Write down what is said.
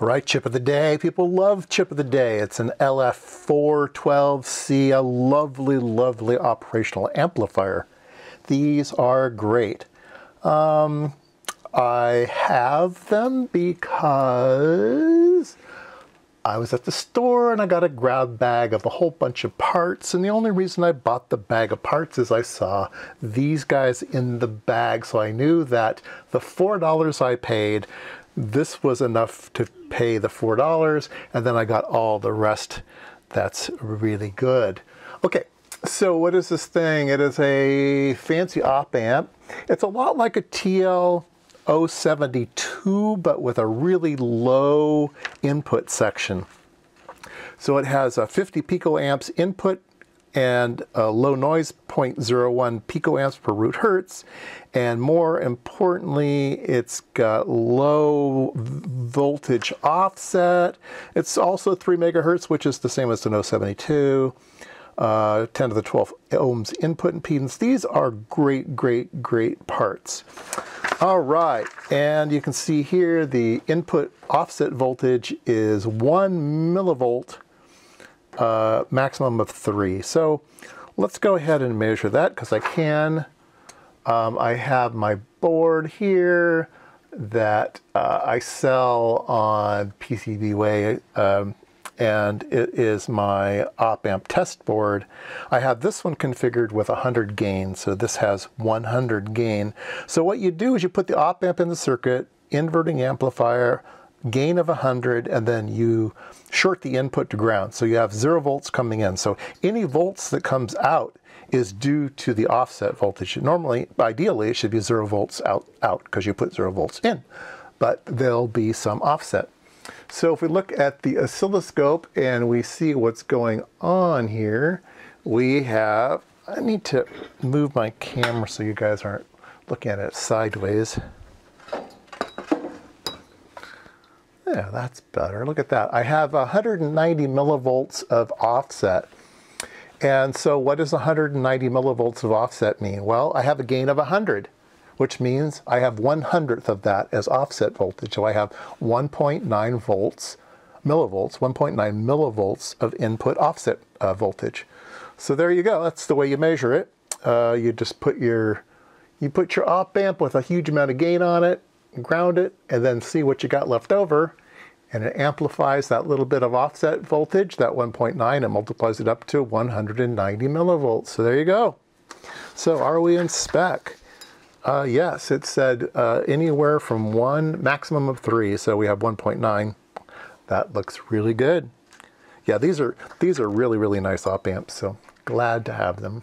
All right, chip of the day. People love chip of the day. It's an LF412C, a lovely, lovely operational amplifier. These are great. Um, I have them because I was at the store and I got a grab bag of a whole bunch of parts. And the only reason I bought the bag of parts is I saw these guys in the bag. So I knew that the $4 I paid this was enough to pay the $4 and then I got all the rest that's really good. Okay, so what is this thing? It is a fancy op amp. It's a lot like a TL 072 but with a really low input section. So it has a 50 picoamps input and a low noise 0.01 picoamps per root hertz. And more importantly it's got low voltage offset. It's also 3 megahertz which is the same as the no 72 uh, 10 to the 12 ohms input impedance these are great great great parts. All right and you can see here the input offset voltage is 1 millivolt uh, maximum of three. So let's go ahead and measure that because I can. Um, I have my board here that uh, I sell on PCBWay um, and it is my op amp test board. I have this one configured with 100 gain, so this has 100 gain. So what you do is you put the op amp in the circuit, inverting amplifier, gain of 100, and then you short the input to ground. So you have zero volts coming in. So any volts that comes out is due to the offset voltage. Normally, ideally, it should be zero volts out out because you put zero volts in, but there'll be some offset. So if we look at the oscilloscope and we see what's going on here, we have, I need to move my camera so you guys aren't looking at it sideways. Yeah, that's better. Look at that. I have 190 millivolts of offset. And so what does 190 millivolts of offset mean? Well, I have a gain of 100, which means I have one hundredth of that as offset voltage. So I have 1.9 volts, millivolts, 1.9 millivolts of input offset uh, voltage. So there you go. That's the way you measure it. Uh, you just put your you put your op amp with a huge amount of gain on it, ground it, and then see what you got left over. And it amplifies that little bit of offset voltage, that 1.9, and multiplies it up to 190 millivolts. So there you go. So are we in spec? Uh, yes, it said uh, anywhere from one, maximum of three. So we have 1.9. That looks really good. Yeah, these are these are really, really nice op amps. So glad to have them.